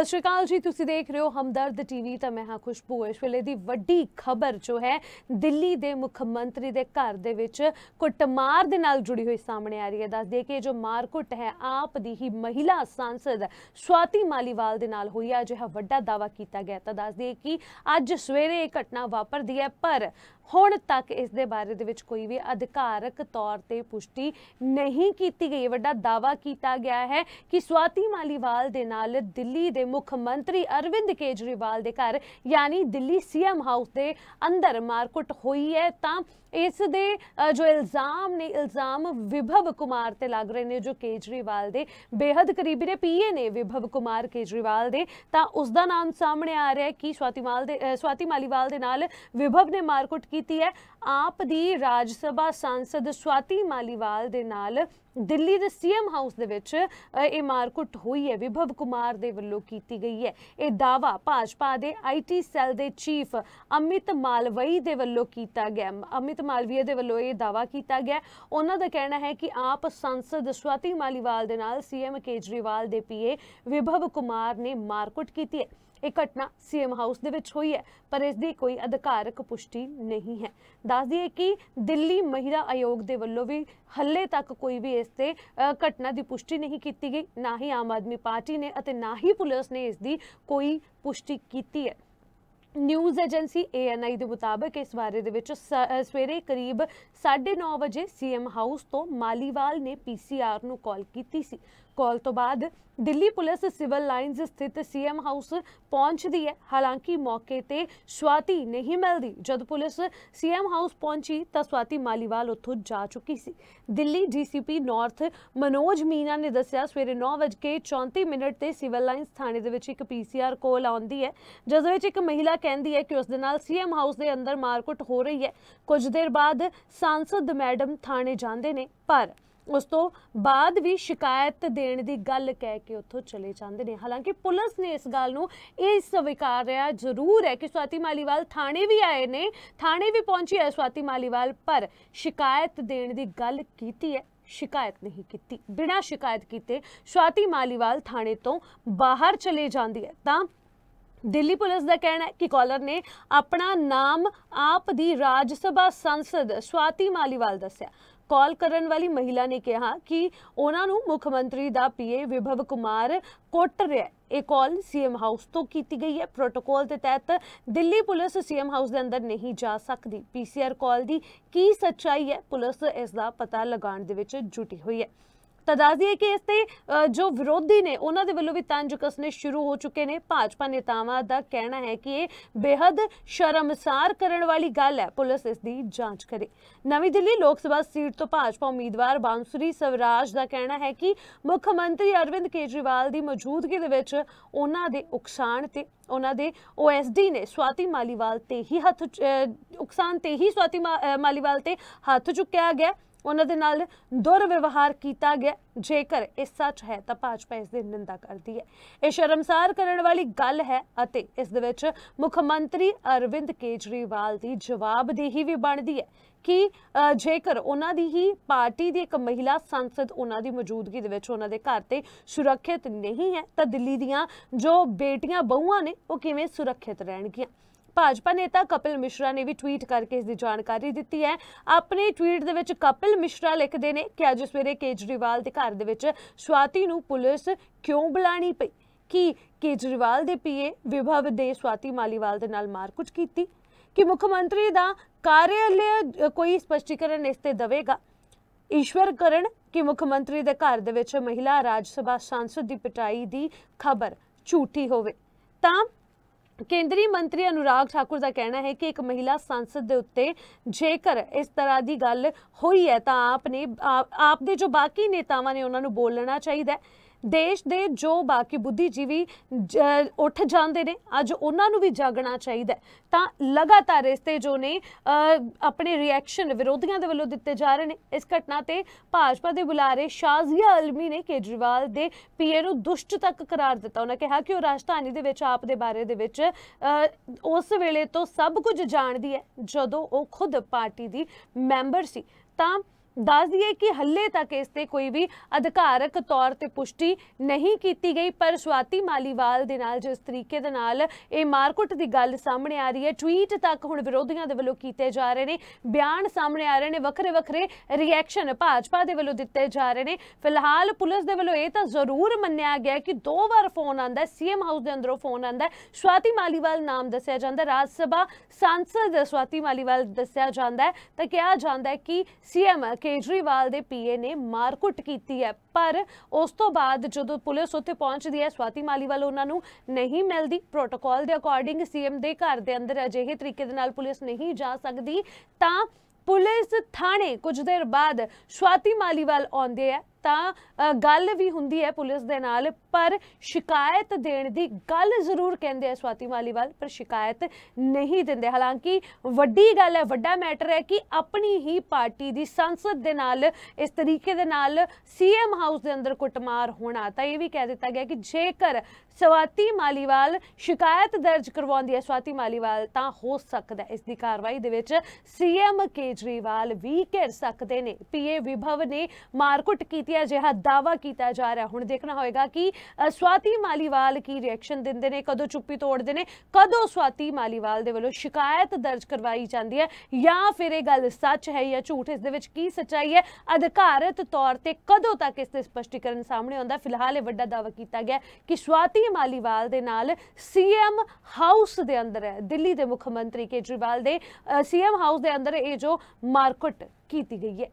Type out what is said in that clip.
ਸਤਿ ਸ਼੍ਰੀ ਅਕਾਲ ਜੀ, ਤੁਸੀਂ ਦੇਖ ਰਹੇ ਹੋ ਹਮਦਰਦ ਟੀਵੀ, ਤਾਂ ਮੈਂ ਹਾਂ ਖੁਸ਼ਬੂ। ਇਸ ਵੇਲੇ ਦੀ ਵੱਡੀ ਖਬਰ ਜੋ ਹੈ, ਦਿੱਲੀ ਦੇ ਮੁੱਖ ਮੰਤਰੀ ਦੇ ਘਰ ਦੇ ਵਿੱਚ ਕੁੱਟਮਾਰ ਦੇ ਨਾਲ ਜੁੜੀ ਹੋਈ ਸਾਹਮਣੇ ਆ ਰਹੀ ਹੈ। ਦੱਸ ਦਈਏ ਕਿ ਇਹ ਜੋ ਮਾਰਕੁੱਟ ਹੈ, ਆਪ ਦੀ ਹੀ ਮਹਿਲਾ ਸਾਂਸਦ ਸਵਾਤੀ ਮਾਲੀਵਾਲ ਦੇ ਨਾਲ ਹੋਈ ਹੈ ਅਜਿਹਾ ਵੱਡਾ ਦਾਵਾ ਕੀਤਾ ਗਿਆ ਤਾਂ ਦੱਸ ਦਈਏ ਕਿ ਅੱਜ ਸਵੇਰੇ ਇਹ ਘਟਨਾ ਵਾਪਰਦੀ ਹੈ, ਪਰ ਹੁਣ ਤੱਕ ਇਸ ਦੇ ਬਾਰੇ ਦੇ ਵਿੱਚ ਕੋਈ ਵੀ ਅਧਿਕਾਰਕ ਤੌਰ ਤੇ ਪੁਸ਼ਟੀ ਨਹੀਂ ਕੀਤੀ ਗਈ। ਵੱਡਾ ਦਾਵਾ ਕੀਤਾ ਗਿਆ ਹੈ ਕਿ ਸਵਾਤੀ ਮਾਲੀਵਾਲ ਦੇ ਨਾਲ ਦਿੱਲੀ ਦੇ ਮੁੱਖ ਮੰਤਰੀ ਅਰਵਿੰਦ ਕੇਜਰੀਵਾਲ ਦੇ ਘਰ, ਯਾਨੀ ਦਿੱਲੀ ਸੀਐਮ ਹਾਊਸ ਦੇ ਅੰਦਰ ਮਾਰਕੁੱਟ ਹੋਈ ਹੈ, ਤਾਂ ਇਸ ਦੇ ਜੋ ਇਲਜ਼ਾਮ ਨੇ, ਇਲਜ਼ਾਮ ਵਿਭਵ ਕੁਮਾਰ ਤੇ ਲੱਗ ਰਹੇ ਨੇ, ਜੋ ਕੇਜਰੀਵਾਲ ਦੇ ਬੇहद ਕਰੀਬੀ ਨੇ ਪੀਏ ਨੇ ਵਿਭਵ ਕੁਮਾਰ ਕੇਜਰੀਵਾਲ ਦੇ, ਤਾਂ ਉਸ ਦਾ ਨਾਮ ਸਾਹਮਣੇ ਆ ਰਿਹਾ ਹੈ ਕਿ ਸਵਾਤੀ ਮਾਲ ਦੇ ਸਵਾਤੀ ਮਾਲੀਵਾਲ ਦੇ ਨਾਲ ਵਿਭਵ ਨੇ ਮਾਰਕੁੱਟ ਕੀਤੀ ਹੈ। ਆਪ ਦੀ ਰਾਜ ਸਭਾ ਸਾਂਸਦ ਸਵਾਤੀ ਮਾਲੀਵਾਲ ਦੇ ਨਾਲ ਦਿੱਲੀ ਦੇ ਸੀਐਮ ਹਾਊਸ ਦੇ ਵਿੱਚ ਇਹ ਮਾਰਕੁੱਟ ਹੋਈ ਹੈ। ਵਿਭਵ ਕੁਮਾਰ ਦੇ ਵੱਲੋਂ ਕੀ ਕੀਤੀ ਗਈ ਹੈ। ਇਹ ਦਾਵਾ ਭਾਜਪਾ ਦੇ ਆਈਟੀ ਸੈੱਲ ਦੇ ਚੀਫ ਅਮਿਤ ਮਾਲਵਈ ਦੇ ਵੱਲੋਂ ਕੀਤਾ ਗਿਆ ਅਮਿਤ ਮਾਲਵੀਏ ਦੇ ਵੱਲੋਂ ਇਹ ਦਾਵਾ ਕੀਤਾ ਗਿਆ ਉਹਨਾਂ ਦਾ ਕਹਿਣਾ ਹੈ ਕਿ ਆਪ ਸੰਸਦ ਸਵਾਤੀ ਮਾਲੀਵਾਲ ਦੇ ਨਾਲ ਸੀਐਮ ਕੇਜਰੀਵਾਲ ਦੇ ਪੀਏ ਵਿਭਵ ਕੁਮਾਰ ਨੇ ਮਾਰਕੁੱਟ ਕੀਤੀ ਹੈ। ਇਹ ਘਟਨਾ ਸੀਐਮ ਹਾਊਸ ਦੇ ਵਿੱਚ ਹੋਈ ਹੈ, ਪਰ ਇਸ ਦੀ ਕੋਈ ਅਧਿਕਾਰਕ ਪੁਸ਼ਟੀ ਨਹੀਂ ਹੈ। ਦੱਸ ਦਈਏ ਕਿ ਦਿੱਲੀ ਮਹਿਲਾ ਆਯੋਗ ਦੇ ਵੱਲੋਂ ਵੀ ਹੱਲੇ ਤੱਕ ਕੋਈ ਵੀ ਇਸ ਤੇ ਘਟਨਾ ਦੀ ਪੁਸ਼ਟੀ ਨਹੀਂ ਕੀਤੀ ਗਈ। ਨਾ ਹੀ ਆਮ ਆਦਮੀ ਪਾਰਟੀ ਨੇ ਅਤੇ ਨਾ ਹੀ ਪੁਲਿਸ ਨੇ ਇਸ ਦੀ ਕੋਈ ਪੁਸ਼ਟੀ ਕੀਤੀ ਹੈ। ਨਿਊਜ਼ ਏਜੰਸੀ ANI ਦੇ ਮੁਤਾਬਕ ਇਸ ਬਾਰੇ ਦੇ ਵਿੱਚ ਸ- ਸਵੇਰੇ ਕਰੀਬ 9:30 ਵਜੇ ਸੀਐਮ ਹਾਊਸ ਤੋਂ ਮਾਲੀਵਾਲ ਨੇ ਪੀਸੀਆਰ ਨੂੰ ਕਾਲ ਕੀਤੀ ਸੀ। ਕਾਲ ਤੋਂ ਬਾਅਦ ਦਿੱਲੀ ਪੁਲਿਸ ਸਿਵਲ ਲਾਈਨਸ ਸਥਿਤ ਸੀਐਮ ਹਾਊਸ ਪਹੁੰਚਦੀ ਹੈ। ਹਾਲਾਂਕਿ ਮੌਕੇ ਤੇ ਸਵਾਤੀ ਨਹੀਂ ਮਿਲਦੀ। ਜਦ ਪੁਲਿਸ ਸੀਐਮ ਹਾਊਸ ਪਹੁੰਚੀ ਤਾਂ ਸਵਾਤੀ ਮਾਲੀਵਾਲ ਉੱਥੋਂ ਜਾ ਚੁੱਕੀ ਸੀ। ਦਿੱਲੀ ਡੀਸੀਪੀ ਨਾਰਥ ਮਨੋਜ ਮੀਨਾ ਨੇ ਦੱਸਿਆ, ਸਵੇਰੇ 9:34 ਮਿੰਟ ਤੇ ਸਿਵਲ ਲਾਈਨਸ ਥਾਣੇ ਦੇ ਵਿੱਚ ਇੱਕ ਪੀਸੀਆਰ ਕੋਲ ਆਉਂਦੀ ਹੈ, ਜਿਸ ਵਿੱਚ ਇੱਕ ਮਹਿਲਾ ਕਹਿੰਦੀ ਹੈ ਕਿ ਉਸ ਦੇ ਨਾਲ ਸੀਐਮ ਹਾਊਸ ਦੇ ਅੰਦਰ ਮਾਰਕੁੱਟ ਹੋ ਰਹੀ ਹੈ। ਕੁਝ ਦੇਰ ਬਾਅਦ ਸਾਂਸਦ ਮੈਡਮ ਥਾਣੇ ਜਾਂਦੇ ਨੇ, ਪਰ ਉਸ ਤੋਂ ਬਾਅਦ ਵੀ ਸ਼ਿਕਾਇਤ ਦੇਣ ਦੀ ਗੱਲ ਕਹਿ ਕੇ ਉੱਥੋਂ ਚਲੇ ਜਾਂਦੇ ਨੇ। ਹਾਲਾਂਕਿ ਪੁਲਿਸ ਨੇ ਇਸ ਗੱਲ ਨੂੰ ਇਹ ਸਵੀਕਾਰਿਆ ਜ਼ਰੂਰ ਹੈ ਕਿ ਸਵਾਤੀ ਮਾਲੀਵਾਲ ਥਾਣੇ ਵੀ ਆਏ ਨੇ, ਥਾਣੇ ਵੀ ਪਹੁੰਚੀ ਹੈ ਸਵਾਤੀ ਮਾਲੀਵਾਲ, ਪਰ ਸ਼ਿਕਾਇਤ ਦੇਣ ਦੀ ਗੱਲ ਕੀਤੀ ਹੈ, ਸ਼ਿਕਾਇਤ ਨਹੀਂ ਕੀਤੀ। ਬਿਨਾਂ ਸ਼ਿਕਾਇਤ ਕੀਤੇ ਸਵਾਤੀ ਮਾਲੀਵਾਲ ਥਾਣੇ ਤੋਂ ਬਾਹਰ ਚਲੇ ਜਾਂਦੀ ਹੈ। ਤਾਂ ਦਿੱਲੀ ਪੁਲਿਸ ਦਾ ਕਹਿਣਾ ਹੈ ਕਿ ਕਾਲਰ ਨੇ ਆਪਣਾ ਨਾਮ ਆਪ ਦੀ ਰਾਜ ਸਭਾ ਸੰਸਦ ਸਵਾਤੀ ਮਾਲੀਵਾਲ ਦੱਸਿਆ। ਕਾਲ ਕਰਨ ਵਾਲੀ ਮਹਿਲਾ ਨੇ ਕਿਹਾ ਕਿ ਉਹਨਾਂ ਨੂੰ ਮੁੱਖ ਮੰਤਰੀ ਦਾ ਪੀਏ ਵਿਭਵ ਕੁਮਾਰ ਕੁੱਟ ਰਿਹਾ ਹੈ। ਇਹ ਕਾਲ ਸੀਐਮ ਹਾਊਸ ਤੋਂ ਕੀਤੀ ਗਈ ਹੈ। ਪ੍ਰੋਟੋਕਾਲ ਦੇ ਤਹਿਤ ਦਿੱਲੀ ਪੁਲਿਸ ਸੀਐਮ ਹਾਊਸ ਦੇ ਅੰਦਰ ਨਹੀਂ ਜਾ ਸਕਦੀ। ਪੀਸੀਆਰ ਕਾਲ ਦੀ ਕੀ ਸੱਚਾਈ ਹੈ, ਪੁਲਿਸ ਇਸ ਦਾ ਪਤਾ ਲਗਾਉਣ ਦੇ ਵਿੱਚ ਜੁਟੀ ਹੋਈ ਹੈ। ਤਾਂ ਦੱਸ ਦਈਏ ਕਿ ਇਸ ਤੇ ਜੋ ਵਿਰੋਧੀ ਨੇ, ਉਹਨਾਂ ਦੇ ਵੱਲੋਂ ਵੀ ਤੰਜ ਕੱਸਣੇ ਸ਼ੁਰੂ ਹੋ ਚੁੱਕੇ ਨੇ। ਭਾਜਪਾ ਨੇਤਾਵਾਂ ਦਾ ਕਹਿਣਾ ਹੈ ਕਿ ਇਹ ਬੇहद ਸ਼ਰਮਸਾਰ ਕਰਨ ਵਾਲੀ ਗੱਲ ਹੈ। ਪੁਲਿਸ ਇਸ ਦੀ ਜਾਂਚ ਕਰੇ। ਨਵੀਂ ਦਿੱਲੀ ਲੋਕ ਸਭਾ ਸੀਟ ਤੋਂ ਭਾਜਪਾ ਉਮੀਦਵਾਰ ਬਾਂਸੁਰੀ ਸਵਰਾਜ ਦਾ ਕਹਿਣਾ ਹੈ ਕਿ ਮੁੱਖ ਮੰਤਰੀ ਅਰਵਿੰਦ ਕੇਜਰੀਵਾਲ ਦੀ ਮੌਜੂਦਗੀ ਦੇ ਵਿੱਚ ਉਹਨਾਂ ਦੇ ਉਕਸਾਣ ਤੇ ਉਹਨਾਂ ਦੇ ਓਐਸਡੀ ਨੇ ਸਵਾਤੀ ਮਾਲੀਵਾਲ ਤੇ ਹੀ ਹੱਥ ਚ- ਉਕਸਾਨ ਤੇ ਹੀ ਸਵਾਤੀ ਮਾ- ਮਾਲੀਵਾਲ ਤੇ ਹੱਥ ਚੁੱਕਿਆ ਗਿਆ। ਉਹਨਾਂ ਦੇ ਨਾਲ ਦੁਰਵਿਵਹਾਰ ਕੀਤਾ ਗਿਆ। ਜੇਕਰ ਇਹ ਸੱਚ ਹੈ, ਤਾਂ ਭਾਜਪਾ ਇਸ ਦੀ ਨਿੰਦਾ ਕਰਦੀ ਹੈ। ਇਹ ਸ਼ਰਮਸਾਰ ਕਰਨ ਵਾਲੀ ਗੱਲ ਹੈ ਅਤੇ ਇਸ ਦੇ ਵਿੱਚ ਮੁੱਖ ਮੰਤਰੀ ਅਰਵਿੰਦ ਕੇਜਰੀਵਾਲ ਦੀ ਜਵਾਬਦੇਹੀ ਵੀ ਬਣਦੀ ਹੈ ਕਿ ਜੇਕਰ ਉਹਨਾਂ ਦੀ ਹੀ ਪਾਰਟੀ ਦੀ ਇੱਕ ਮਹਿਲਾ ਸੰਸਦ ਉਹਨਾਂ ਦੀ ਮੌਜੂਦਗੀ ਦੇ ਵਿੱਚ ਉਹਨਾਂ ਦੇ ਘਰ ਤੇ ਸੁਰੱਖਿਅਤ ਨਹੀਂ ਹੈ, ਤਾਂ ਦਿੱਲੀ ਦੀਆਂ ਜੋ ਬੇਟੀਆਂ, ਬਹੂਆਂ ਨੇ, ਉਹ ਕਿਵੇਂ ਸੁਰੱਖਿਅਤ ਰਹਿਣਗੀਆਂ? ਭਾਜਪਾ ਨੇਤਾ ਕਪਿਲ ਮਿਸ਼ਰਾ ਨੇ ਵੀ ਟਵੀਟ ਕਰਕੇ ਇਸ ਦੀ ਜਾਣਕਾਰੀ ਦਿੱਤੀ ਹੈ। ਆਪਣੇ ਟਵੀਟ ਦੇ ਵਿੱਚ ਕਪਿਲ ਮਿਸ਼ਰਾ ਲਿਖਦੇ ਨੇ ਕਿ ਅੱਜ ਸਵੇਰੇ ਕੇਜਰੀਵਾਲ ਦੇ ਘਰ ਦੇ ਵਿੱਚ ਸਵਾਤੀ ਨੂੰ ਪੁਲਿਸ ਕਿਉਂ ਬੁਲਾਣੀ ਪਈ? ਕਿ ਕੇਜਰੀਵਾਲ ਦੇ ਪੀਏ ਵਿਭਵ ਦੇ ਸਵਾਤੀ ਮਾਲੀਵਾਲ ਦੇ ਨਾਲ ਮਾਰਕੁੱਟ ਕੀਤੀ? ਕਿ ਮੁੱਖ ਮੰਤਰੀ ਦਾ ਕਾਰਿਆਲय ਕੋਈ ਸਪਸ਼ਟੀਕਰਨ ਇਸ ਤੇ ਦੇਵੇਗਾ? ਈਸ਼ਵਰ ਕਰਨ, ਕਿ ਮੁੱਖ ਮੰਤਰੀ ਦੇ ਘਰ ਦੇ ਵਿੱਚ ਮਹਿਲਾ ਰਾਜ ਸਭਾ ਸਾਂਸਦ ਦੀ ਪਟਾਈ ਦੀ ਖਬਰ ਝੂਠੀ ਹੋਵੇ? ਤਾਂ ਕੇਂਦਰੀ ਮੰਤਰੀ ਅਨੁਰਾਗ ਠਾਕੁਰ ਦਾ ਕਹਿਣਾ ਹੈ ਕਿ ਇੱਕ ਮਹਿਲਾ ਸੰਸਦ ਦੇ ਉੱਤੇ ਜੇਕਰ ਇਸ ਤਰ੍ਹਾਂ ਦੀ ਗੱਲ ਹੋਈ ਹੈ ਤਾਂ ਆਪ ਨੇ ਆਪ ਦੇ ਜੋ ਬਾਕੀ ਨੇਤਾਵਾਂ ਨੇ ਉਹਨਾਂ ਨੂੰ ਬੋਲਣਾ ਚਾਹੀਦਾ ਹੈ। ਦੇਸ਼ ਦੇ ਜੋ ਬਾਕੀ ਬੁੱਧੀਜੀਵੀ ਜ- ਉੱਠ ਜਾਂਦੇ ਨੇ, ਅੱਜ ਉਹਨਾਂ ਨੂੰ ਵੀ ਜਾਗਣਾ ਚਾਹੀਦਾ ਤਾਂ ਲਗਾਤਾਰ ਇਸ ਤੇ ਜੋ ਨੇ ਆਪਣੇ ਰਿਐਕਸ਼ਨ ਵਿਰੋਧੀਆਂ ਦੇ ਵੱਲੋਂ ਦਿੱਤੇ ਜਾ ਰਹੇ ਨੇ। ਇਸ ਘਟਨਾ ਤੇ ਭਾਜਪਾ ਦੇ ਬੁਲਾਰੇ ਸ਼ਾਜ਼ੀਆ ਅਲਮੀ ਨੇ ਕੇਜਰੀਵਾਲ ਦੇ ਪੀਏ ਨੂੰ ਦੁਸ਼ਟ ਤੱਕ ਕਰਾਰ ਦਿੱਤਾ। ਉਹਨਾਂ ਕਿਹਾ ਕਿ ਉਹ ਰਾਜਧਾਨੀ ਦੇ ਵਿੱਚ, ਆਪ ਦੇ ਬਾਰੇ ਦੇ ਵਿੱਚ ਉਸ ਵੇਲੇ ਤੋਂ ਸਭ ਕੁਝ ਜਾਣਦੀ ਹੈ ਜਦੋਂ ਉਹ ਖੁਦ ਪਾਰਟੀ ਦੀ ਮੈਂਬਰ ਸੀ। ਤਾਂ ਦੱਸ ਦਈਏ ਕਿ ਹੱਲੇ ਤੱਕ ਇਸ ਤੇ ਕੋਈ ਵੀ ਅਧਿਕਾਰਕ ਤੌਰ ਤੇ ਪੁਸ਼ਟੀ ਨਹੀਂ ਕੀਤੀ ਗਈ, ਪਰ ਸਵਾਤੀ ਮਾਲੀਵਾਲ ਦੇ ਨਾਲ ਜਿਸ ਤਰੀਕੇ ਦੇ ਨਾਲ ਇਹ ਮਾਰਕੁੱਟ ਦੀ ਗੱਲ ਸਾਹਮਣੇ ਆ ਰਹੀ ਹੈ, ਟਵੀਟ ਤੱਕ ਹੁਣ ਵਿਰੋਧੀਆਂ ਦੇ ਵੱਲੋਂ ਕੀਤੇ ਜਾ ਰਹੇ ਨੇ, ਬਿਆਨ ਸਾਹਮਣੇ ਆ ਰਹੇ ਨੇ, ਵੱਖਰੇ ਵੱਖਰੇ ਰਿਐਕਸ਼ਨ ਭਾਜਪਾ ਦੇ ਵੱਲੋਂ ਦਿੱਤੇ ਜਾ ਰਹੇ ਨੇ। ਫਿਲਹਾਲ ਪੁਲਿਸ ਦੇ ਵੱਲੋਂ ਇਹ ਤਾਂ ਜ਼ਰੂਰ ਮੰਨਿਆ ਗਿਆ ਕਿ ਦੋ ਵਾਰ ਫੋਨ ਆਂਦਾ ਸੀਐਮ ਹਾਊਸ ਦੇ ਅੰਦਰੋਂ ਫੋਨ ਆਂਦਾ ਸਵਾਤੀ ਮਾਲੀਵਾਲ ਨਾਮ ਦੱਸਿਆ ਜਾਂਦਾ ਰਾਜ ਸਭਾ ਸਾਂਸਦ ਸਵਾਤੀ ਮਾਲੀਵਾਲ ਦੱਸਿਆ ਜਾਂਦਾ ਤਾਂ ਕਿਹਾ ਜਾਂਦਾ ਹੈ ਕਿ ਸੀਐਮ ਕੇਜਰੀਵਾਲ ਦੇ ਪੀਏ ਨੇ ਮਾਰਕੁੱਟ ਕੀਤੀ ਹੈ। ਪਰ ਉਸ ਤੋਂ ਬਾਅਦ ਜਦੋਂ ਪੁਲਿਸ ਉੱਥੇ ਪਹੁੰਚਦੀ ਹੈ, ਸਵਾਤੀ ਮਾਲੀਵਾਲ ਉਹਨਾਂ ਨੂੰ ਨਹੀਂ ਮਿਲਦੀ। ਪ੍ਰੋਟੋਕਾਲ ਦੇ ਅਕੋਰਡਿੰਗ ਸੀਐਮ ਦੇ ਘਰ ਦੇ ਅੰਦਰ ਅਜਿਹੇ ਤਰੀਕੇ ਦੇ ਨਾਲ ਪੁਲਿਸ ਨਹੀਂ ਜਾ ਸਕਦੀ। ਤਾਂ ਪੁਲਿਸ ਥਾਣੇ ਕੁਝ ਦੇਰ ਬਾਅਦ ਸਵਾਤੀ ਮਾਲੀਵਾਲ ਆਉਂਦੇ ਆ ਤਾਂ ਗੱਲ ਵੀ ਹੁੰਦੀ ਹੈ ਪੁਲਿਸ ਦੇ ਨਾਲ, ਪਰ ਸ਼ਿਕਾਇਤ ਦੇਣ ਦੀ ਗੱਲ ਜ਼ਰੂਰ ਕਹਿੰਦੇ ਆ ਸਵਾਤੀ ਮਾਲੀਵਾਲ, ਪਰ ਸ਼ਿਕਾਇਤ ਨਹੀਂ ਦਿੰਦੇ। ਹਾਲਾਂਕਿ ਵੱਡੀ ਗੱਲ ਹੈ, ਵੱਡਾ ਮੈਟਰ ਹੈ ਕਿ ਆਪਣੀ ਹੀ ਪਾਰਟੀ ਦੀ ਸੰਸਦ ਦੇ ਨਾਲ, ਇਸ ਤਰੀਕੇ ਦੇ ਨਾਲ ਸੀਐਮ ਹਾਊਸ ਦੇ ਅੰਦਰ ਕੁੱਟਮਾਰ ਹੋਣਾ, ਤਾਂ ਇਹ ਵੀ ਕਹਿ ਦਿੱਤਾ ਗਿਆ ਕਿ ਜੇਕਰ ਸਵਾਤੀ ਮਾਲੀਵਾਲ ਸ਼ਿਕਾਇਤ ਦਰਜ ਕਰਵਾਉਂਦੀ ਹੈ, ਸਵਾਤੀ ਮਾਲੀਵਾਲ ਤਾਂ ਹੋ ਸਕਦਾ ਇਸ ਦੀ ਕਾਰਵਾਈ ਦੇ ਵਿੱਚ ਸੀਐਮ ਕੇਜਰੀਵਾਲ ਵੀ ਘਿਰ ਸਕਦੇ ਨੇ। ਪੀਏ ਵਿਭਵ ਨੇ ਮਾਰਕੁੱਟ ਕੀਤੀ ਹੈ ਅਜਿਹਾ ਦਾਵਾ ਕੀਤਾ ਜਾ ਰਿਹਾ। ਹੁਣ ਦੇਖਣਾ ਹੋਏਗਾ ਕਿ ਸਵਾਤੀ ਮਾਲੀਵਾਲ ਕੀ ਰਿਐਕਸ਼ਨ ਦਿੰਦੇ ਨੇ, ਕਦੋਂ ਚੁੱਪੀ ਤੋੜਦੇ ਨੇ, ਕਦੋਂ ਸਵਾਤੀ ਮਾਲੀਵਾਲ ਦੇ ਵੱਲੋਂ ਸ਼ਿਕਾਇਤ ਦਰਜ ਕਰਵਾਈ ਜਾਂਦੀ ਹੈ ਜਾਂ ਫਿਰ ਇਹ ਗੱਲ ਸੱਚ ਹੈ ਜਾਂ ਝੂਠ, ਇਸ ਦੇ ਵਿੱਚ ਕੀ ਸੱਚਾਈ ਹੈ? ਅਧਿਕਾਰਤ ਤੌਰ ਤੇ ਕਦੋਂ ਤੱਕ ਇਸ ਦੇ ਸਪਸ਼ਟੀਕਰਨ ਸਾਹਮਣੇ ਆਉਂਦਾ ਫਿਲਹਾਲ ਇਹ ਵੱਡਾ ਦਾਵਾ ਕੀਤਾ ਗਿਆ ਕਿ ਸਵਾਤੀ ਮਾਲੀਵਾਲ ਦੇ ਨਾਲ ਸੀਐਮ ਹਾਊਸ ਦੇ ਅੰਦਰ ਹੈ। ਦਿੱਲੀ ਦੇ ਮੁੱਖ ਮੰਤਰੀ ਕੇਜਰੀਵਾਲ ਦੇ ਸੀਐਮ ਹਾਊਸ ਦੇ ਅੰਦਰ ਇਹ ਜੋ ਮਾਰਕੁੱਟ ਕੀਤੀ ਗਈ ਹੈ।